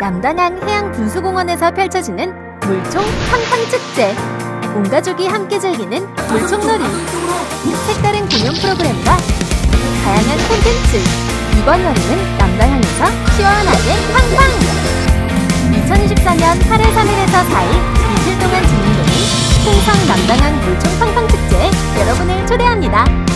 남단항 해양분수공원에서 펼쳐지는 물총 탕탕축제 온 가족이 함께 즐기는 물총놀이. 색다른 공연 프로그램과 다양한 콘텐츠. 이번 여름은 남단항에서 시원하게 탕탕 2024년 8월 3일에서 4일 이틀 동안 진행되는 풍성 남단항 물총 탕탕축제에 여러분을 초대합니다.